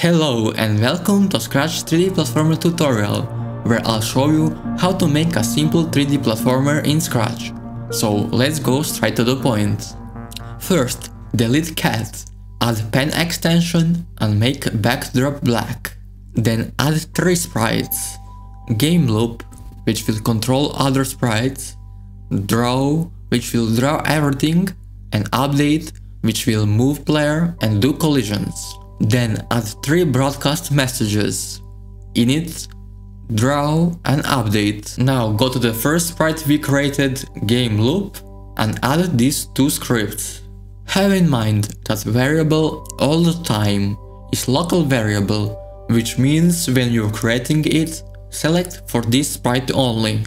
Hello and welcome to Scratch 3D Platformer tutorial, where I'll show you how to make a simple 3D platformer in Scratch. So let's go straight to the point. First, delete cat, add pen extension and make backdrop black. Then add 3 sprites, game loop, which will control other sprites, draw, which will draw everything, and update, which will move player and do collisions. Then add three broadcast messages. Init, draw and update. Now go to the first sprite we created, game loop, and add these two scripts. Have in mind that variable all the time is local variable, which means when you're creating it, select for this sprite only.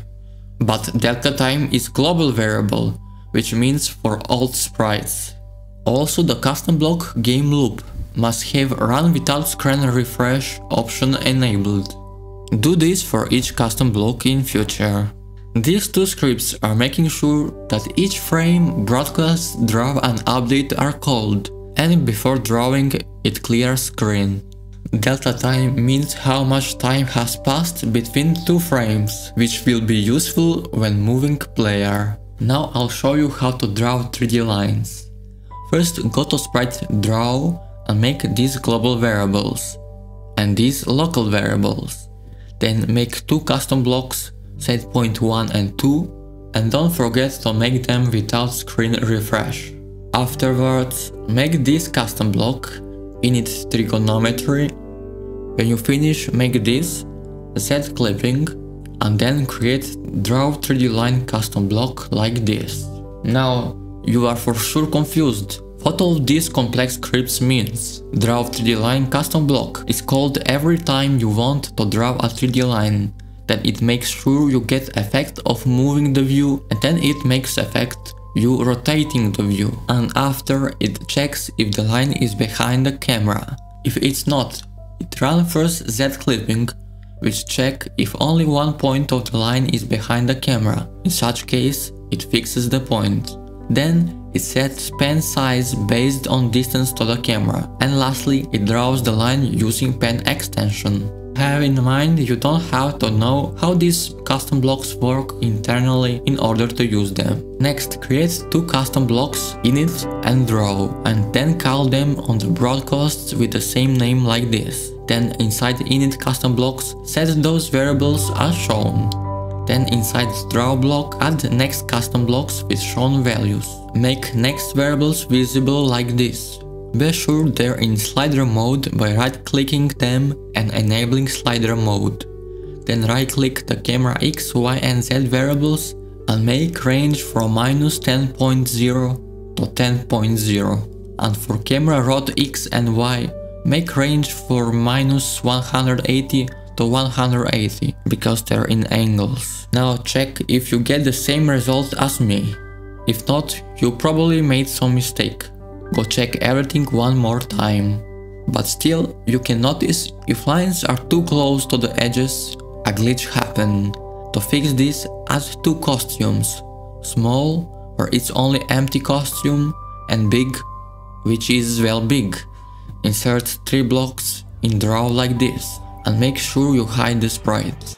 But delta time is global variable, which means for all sprites. Also the custom block game loop must have run without screen refresh option enabled. Do this for each custom block in future. These two scripts are making sure that each frame, broadcast, draw and update are called, and before drawing it clears screen. Delta time means how much time has passed between two frames, which will be useful when moving player. Now I'll show you how to draw 3D lines. First go to sprite draw make these global variables and these local variables. Then make two custom blocks, set point 1 and 2 and don't forget to make them without screen refresh. Afterwards, make this custom block, init trigonometry. When you finish, make this, set clipping and then create draw 3D line custom block like this. Now, you are for sure confused what all these complex scripts means. Draw 3D line custom block is called every time you want to draw a 3D line. Then it makes sure you get effect of moving the view and then it makes effect you rotating the view. And after it checks if the line is behind the camera. If it's not, it runs first Z clipping which check if only one point of the line is behind the camera. In such case, it fixes the point. Then it sets pen size based on distance to the camera. And lastly, it draws the line using pen extension. Have in mind you don't have to know how these custom blocks work internally in order to use them. Next, create two custom blocks, init and draw, and then call them on the broadcasts with the same name like this. Then inside init custom blocks, set those variables as shown. Then inside this draw block, add next custom blocks with shown values. Make next variables visible like this. Be sure they're in slider mode by right clicking them and enabling slider mode. Then right click the camera X, Y and Z variables and make range from minus 10.0 to 10.0. And for camera rod X and Y, make range for minus 180 to 180 because they're in angles. Now check if you get the same result as me. If not, you probably made some mistake. Go check everything one more time. But still, you can notice if lines are too close to the edges, a glitch happen. To fix this, add two costumes. Small, where it's only empty costume, and big, which is well big. Insert three blocks in draw like this and make sure you hide the sprites.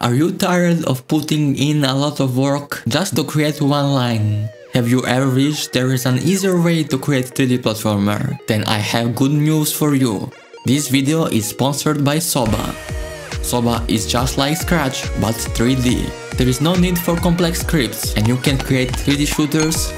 Are you tired of putting in a lot of work just to create one line? Have you ever wished there is an easier way to create 3D platformer? Then I have good news for you. This video is sponsored by Soba. Soba is just like Scratch, but 3D. There is no need for complex scripts and you can create 3D shooters,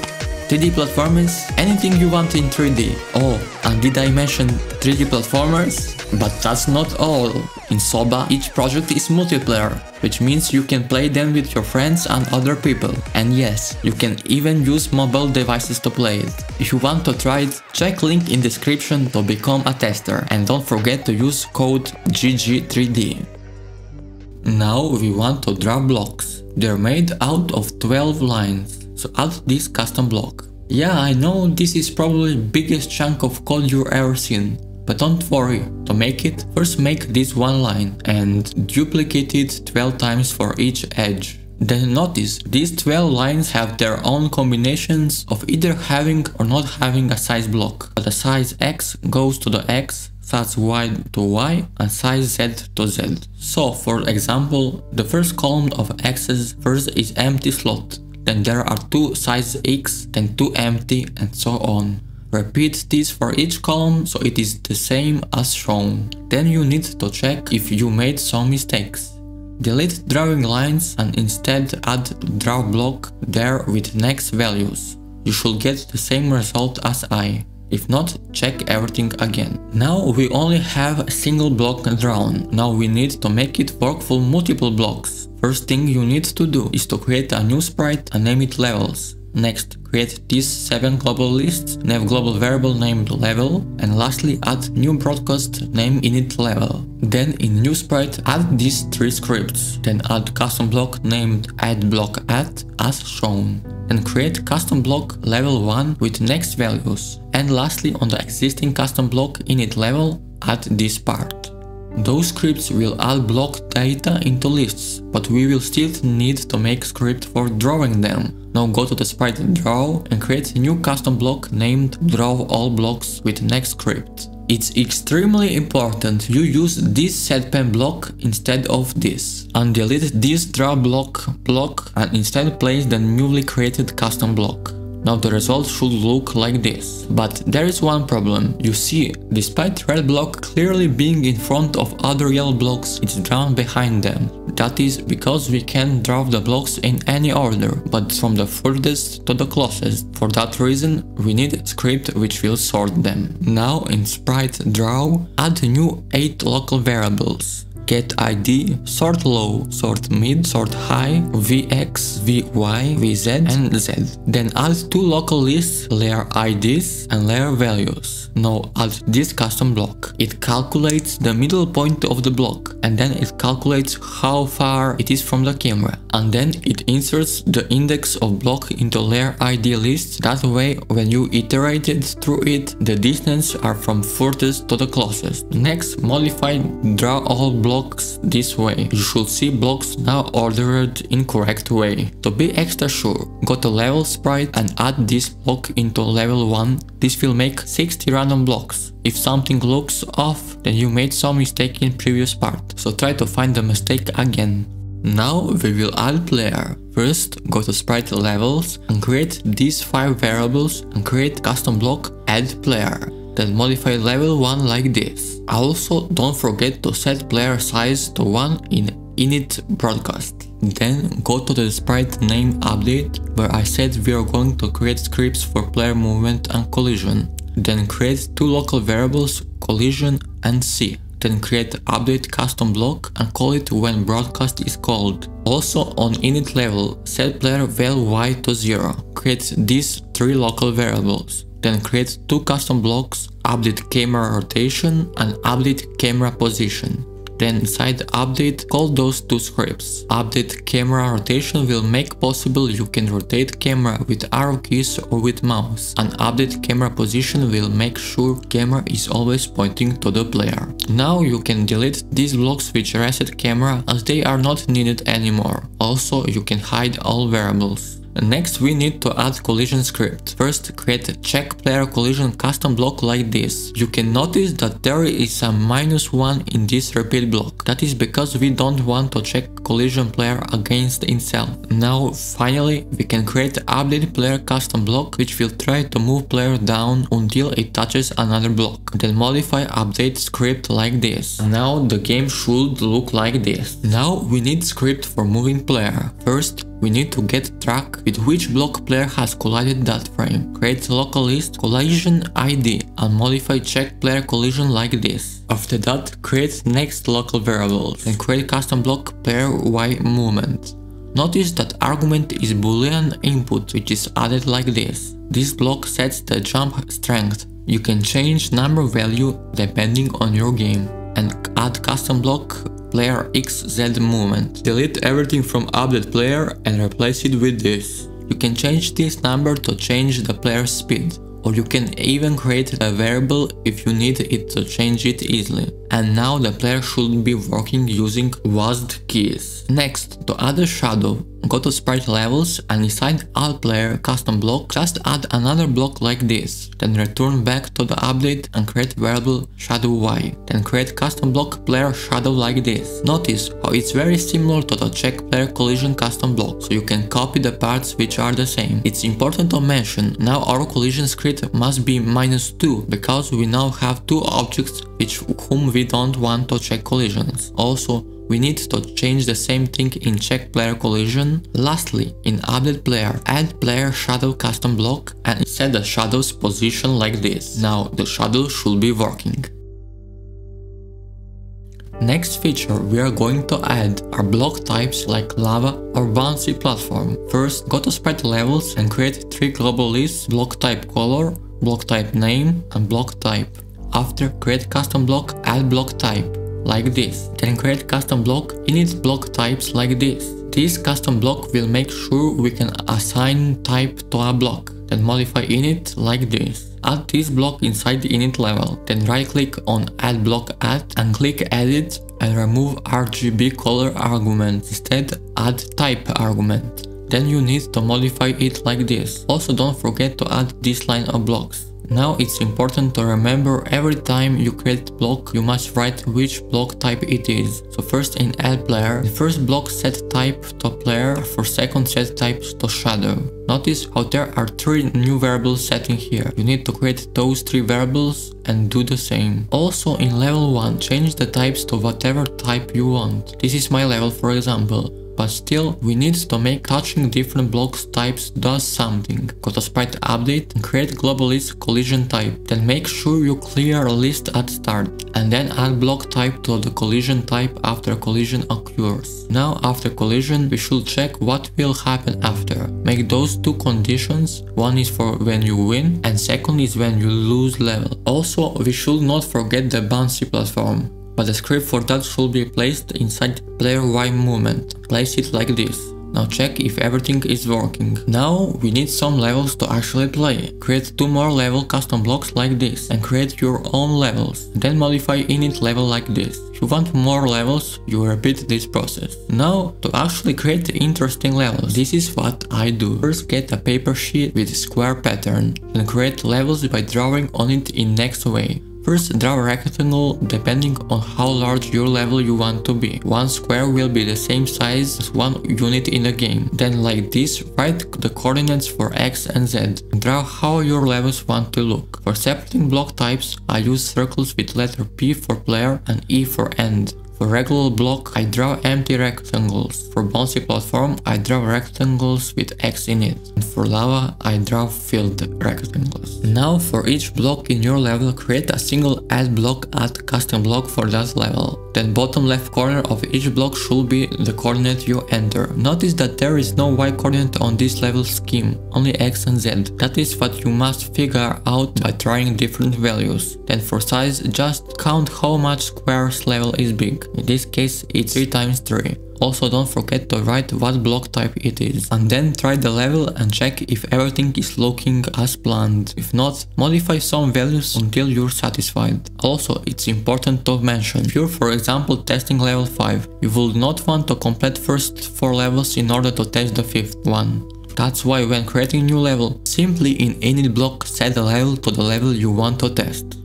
3D platformers, anything you want in 3D. Oh, and did I mention 3D platformers? But that's not all. In Soba, each project is multiplayer, which means you can play them with your friends and other people. And yes, you can even use mobile devices to play it. If you want to try it, check link in description to become a tester and don't forget to use code GG3D. Now we want to draw blocks. They're made out of 12 lines so add this custom block. Yeah, I know this is probably biggest chunk of code you've ever seen, but don't worry, to make it, first make this one line and duplicate it 12 times for each edge. Then notice, these 12 lines have their own combinations of either having or not having a size block. But the size X goes to the X, size y to y and size z to z. So for example, the first column of x's first is empty slot, then there are two size x, then two empty and so on. Repeat this for each column so it is the same as shown. Then you need to check if you made some mistakes. Delete drawing lines and instead add draw block there with next values. You should get the same result as I. If not, check everything again. Now we only have a single block drawn. Now we need to make it work for multiple blocks. First thing you need to do is to create a new sprite and name it levels. Next, create these 7 global lists, have global variable named level, and lastly add new broadcast name init level. Then in new sprite add these 3 scripts, then add custom block named add block add as shown, and create custom block level 1 with next values, and lastly on the existing custom block init level add this part. Those scripts will add block data into lists, but we will still need to make script for drawing them. Now go to the sprite draw and create a new custom block named draw all blocks with next script. It's extremely important you use this setpen block instead of this. And delete this draw block block and instead place the newly created custom block. Now the result should look like this. But there is one problem. You see, despite red block clearly being in front of other yellow blocks, it's drawn behind them. That is because we can draw the blocks in any order, but from the furthest to the closest. For that reason, we need script which will sort them. Now in sprite draw, add new 8 local variables get ID, sort low, sort mid, sort high, Vx, Vy, Vz and Z. Then add two local lists, layer IDs and layer values. Now add this custom block. It calculates the middle point of the block and then it calculates how far it is from the camera. And then it inserts the index of block into layer ID list. That way when you iterated through it, the distance are from furthest to the closest. Next, modify draw all block blocks this way. You should see blocks now ordered in correct way. To be extra sure, go to level sprite and add this block into level 1. This will make 60 random blocks. If something looks off, then you made some mistake in previous part, so try to find the mistake again. Now we will add player. First, go to sprite levels and create these 5 variables and create custom block add player then modify level 1 like this. Also don't forget to set player size to 1 in init broadcast. Then go to the sprite name update where I said we are going to create scripts for player movement and collision. Then create two local variables collision and C. Then create update custom block and call it when broadcast is called. Also on init level set player val y to 0. Create these three local variables. Then create two custom blocks, update camera rotation and update camera position. Then inside update, call those two scripts. Update camera rotation will make possible you can rotate camera with arrow keys or with mouse. And update camera position will make sure camera is always pointing to the player. Now you can delete these blocks which reset camera as they are not needed anymore. Also you can hide all variables. Next we need to add collision script. First create check player collision custom block like this. You can notice that there is a minus 1 in this repeat block. That is because we don't want to check collision player against itself. Now finally we can create update player custom block which will try to move player down until it touches another block. Then modify update script like this. Now the game should look like this. Now we need script for moving player. First we need to get track with which block player has collided that frame. Create local list collision ID and modify check player collision like this. After that, create next local variables and create custom block player Y movement. Notice that argument is boolean input which is added like this. This block sets the jump strength. You can change number value depending on your game and add custom block player XZ movement. Delete everything from update player and replace it with this. You can change this number to change the player's speed, or you can even create a variable if you need it to change it easily. And now the player should be working using WASD keys. Next, to add a shadow, go to sprite levels and inside add player custom block, just add another block like this, then return back to the update and create variable shadow y, then create custom block player shadow like this. Notice how it's very similar to the check player collision custom block, so you can copy the parts which are the same. It's important to mention, now our collision script must be minus 2, because we now have two objects which whom we don't want to check collisions. Also, we need to change the same thing in check player collision. Lastly, in update player, add player shadow custom block and set the shadow's position like this. Now the shadow should be working. Next feature we are going to add are block types like lava or bouncy platform. First, go to sprite levels and create three global lists block type color, block type name and block type. After, create custom block, add block type like this. Then create custom block init block types like this. This custom block will make sure we can assign type to a block. Then modify init like this. Add this block inside the init level. Then right click on add block add and click edit and remove RGB color argument. Instead add type argument. Then you need to modify it like this. Also don't forget to add this line of blocks. Now it's important to remember every time you create block you must write which block type it is. So first in add player, the first block set type to player, for second set type to shadow. Notice how there are three new variables setting here. You need to create those three variables and do the same. Also in level 1 change the types to whatever type you want. This is my level for example. But still, we need to make touching different blocks types does something. Go to sprite update and create global list collision type. Then make sure you clear a list at start. And then add block type to the collision type after collision occurs. Now after collision, we should check what will happen after. Make those two conditions. One is for when you win and second is when you lose level. Also, we should not forget the bouncy platform but the script for that should be placed inside player Y movement. Place it like this. Now check if everything is working. Now we need some levels to actually play. Create two more level custom blocks like this and create your own levels. Then modify init level like this. If you want more levels, you repeat this process. Now, to actually create interesting levels, this is what I do. First get a paper sheet with square pattern, and create levels by drawing on it in next way. First, draw a rectangle depending on how large your level you want to be. One square will be the same size as one unit in the game. Then like this, write the coordinates for x and z. Draw how your levels want to look. For separating block types, I use circles with letter P for player and E for end. For regular block, I draw empty rectangles. For bouncy platform, I draw rectangles with X in it. And for lava, I draw filled rectangles. Now for each block in your level, create a single add block add custom block for that level. Then bottom left corner of each block should be the coordinate you enter. Notice that there is no Y coordinate on this level scheme, only X and Z. That is what you must figure out by trying different values. Then for size, just count how much squares level is big. In this case, it's 3 times 3. Also don't forget to write what block type it is. And then try the level and check if everything is looking as planned. If not, modify some values until you're satisfied. Also, it's important to mention, if you're for example testing level 5, you will not want to complete first 4 levels in order to test the 5th one. That's why when creating new level, simply in any block set the level to the level you want to test.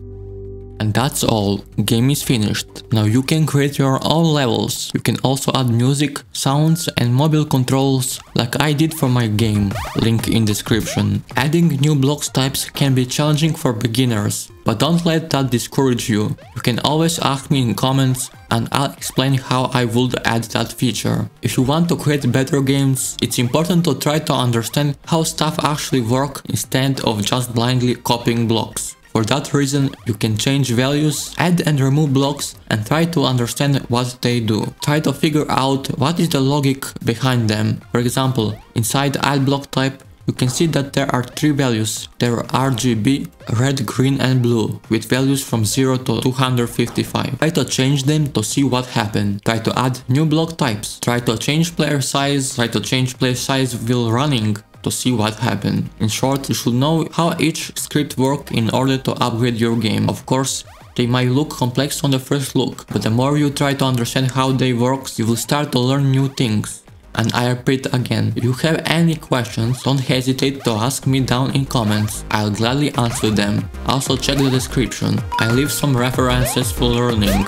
And that's all, game is finished. Now you can create your own levels. You can also add music, sounds and mobile controls like I did for my game, link in description. Adding new blocks types can be challenging for beginners, but don't let that discourage you. You can always ask me in comments and I'll explain how I would add that feature. If you want to create better games, it's important to try to understand how stuff actually work instead of just blindly copying blocks. For that reason, you can change values, add and remove blocks and try to understand what they do. Try to figure out what is the logic behind them. For example, inside add block type, you can see that there are three values. There are RGB, red, green and blue, with values from 0 to 255. Try to change them to see what happened. Try to add new block types. Try to change player size. Try to change player size while running to see what happened. In short, you should know how each script works in order to upgrade your game. Of course, They might look complex on the first look, but the more you try to understand how they work, you will start to learn new things. And I repeat again, if you have any questions, don't hesitate to ask me down in comments, I'll gladly answer them. Also check the description, I leave some references for learning.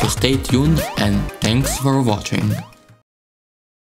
So stay tuned and thanks for watching.